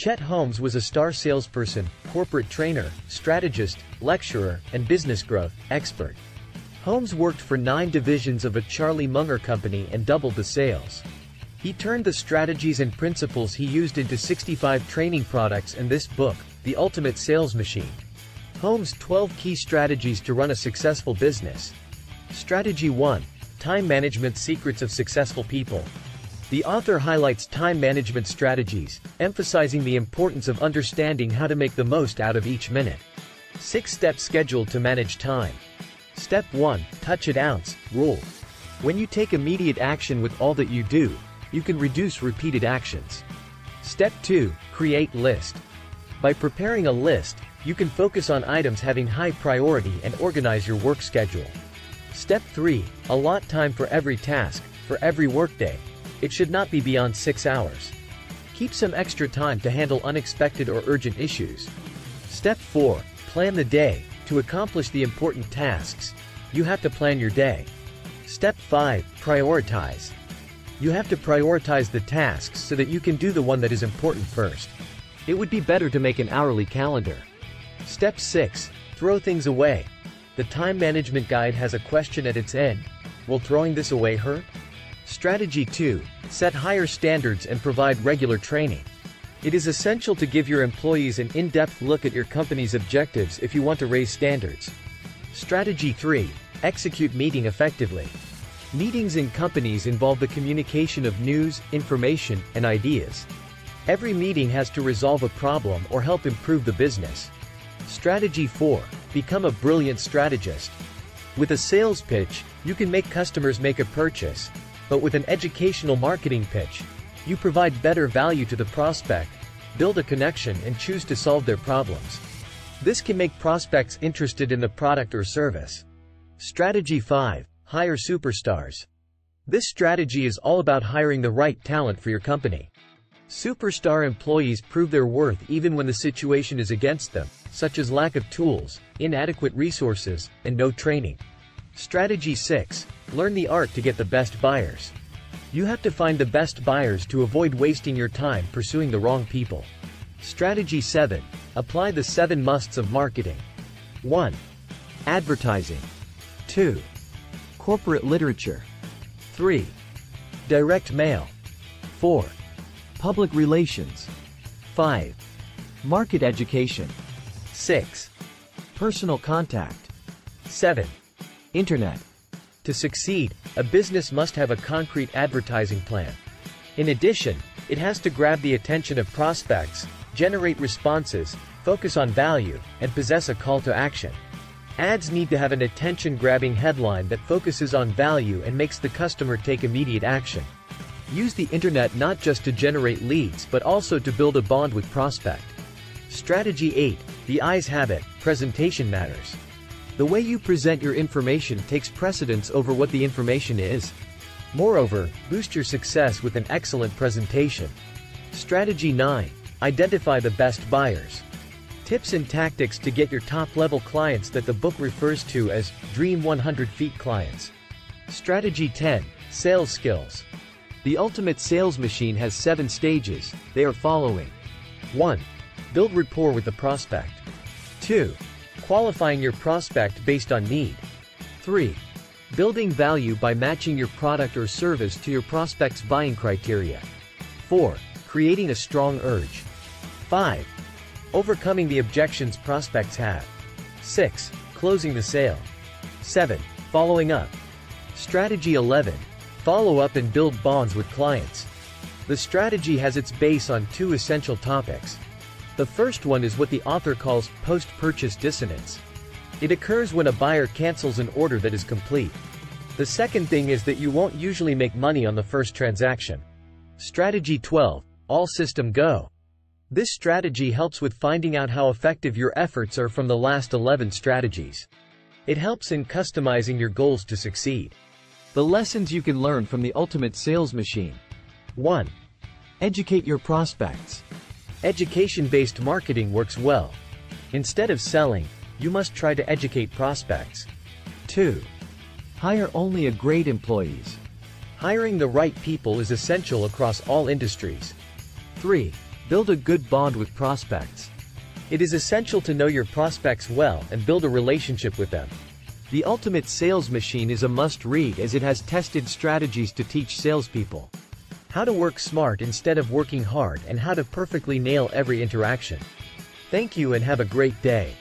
Chet Holmes was a star salesperson, corporate trainer, strategist, lecturer, and business growth expert. Holmes worked for nine divisions of a Charlie Munger company and doubled the sales. He turned the strategies and principles he used into 65 training products and this book, The Ultimate Sales Machine. Holmes' 12 Key Strategies to Run a Successful Business. Strategy 1. Time Management Secrets of Successful People. The author highlights time management strategies, emphasizing the importance of understanding how to make the most out of each minute. 6-step schedule to manage time. Step 1. Touch it ounce, rule. When you take immediate action with all that you do, you can reduce repeated actions. Step 2. Create list. By preparing a list, you can focus on items having high priority and organize your work schedule. Step 3. Allot time for every task, for every workday. It should not be beyond 6 hours. Keep some extra time to handle unexpected or urgent issues. Step 4. Plan the day. To accomplish the important tasks, you have to plan your day. Step 5. Prioritize. You have to prioritize the tasks so that you can do the one that is important first. It would be better to make an hourly calendar. Step 6. Throw things away. The time management guide has a question at its end. Will throwing this away hurt? Strategy 2. Set higher standards and provide regular training. It is essential to give your employees an in-depth look at your company's objectives if you want to raise standards. Strategy 3. Execute meeting effectively. Meetings in companies involve the communication of news, information, and ideas. Every meeting has to resolve a problem or help improve the business. Strategy 4. Become a brilliant strategist. With a sales pitch, you can make customers make a purchase. But with an educational marketing pitch, you provide better value to the prospect, build a connection and choose to solve their problems. This can make prospects interested in the product or service. Strategy 5. Hire superstars. This strategy is all about hiring the right talent for your company. Superstar employees prove their worth even when the situation is against them, such as lack of tools, inadequate resources, and no training. Strategy 6. Learn the art to get the best buyers. You have to find the best buyers to avoid wasting your time pursuing the wrong people. Strategy 7. Apply the 7 musts of marketing. 1. Advertising. 2. Corporate literature. 3. Direct mail. 4. Public relations. 5. Market education. 6. Personal contact. 7. Internet. To succeed, a business must have a concrete advertising plan. In addition, it has to grab the attention of prospects, generate responses, focus on value, and possess a call to action. Ads need to have an attention-grabbing headline that focuses on value and makes the customer take immediate action. Use the internet not just to generate leads but also to build a bond with prospect. Strategy 8. The eyes have it, presentation matters. The way you present your information takes precedence over what the information is. Moreover, boost your success with an excellent presentation. Strategy 9. Identify the best buyers. Tips and tactics to get your top-level clients that the book refers to as Dream 100 Feet clients. Strategy 10. Sales skills. The ultimate sales machine has seven stages. They are following. 1. Build rapport with the prospect. 2. Qualifying your prospect based on need. 3. Building value by matching your product or service to your prospect's buying criteria. 4. Creating a strong urge. 5. Overcoming the objections prospects have. 6. Closing the sale. 7. Following up. Strategy 11. Follow up and build bonds with clients. The strategy has its base on two essential topics. The first one is what the author calls post-purchase dissonance. It occurs when a buyer cancels an order that is complete. The second thing is that you won't usually make money on the first transaction. Strategy 12. All system go. This strategy helps with finding out how effective your efforts are from the last 11 strategies. It helps in customizing your goals to succeed. The lessons you can learn from the ultimate sales machine. 1. Educate your prospects. Education-based marketing works well. Instead of selling, you must try to educate prospects. 2. Hire only a great employees. Hiring the right people is essential across all industries. 3. Build a good bond with prospects. It is essential to know your prospects well and build a relationship with them. The Ultimate Sales Machine is a must-read as it has tested strategies to teach salespeople how to work smart instead of working hard and how to perfectly nail every interaction. Thank you and have a great day.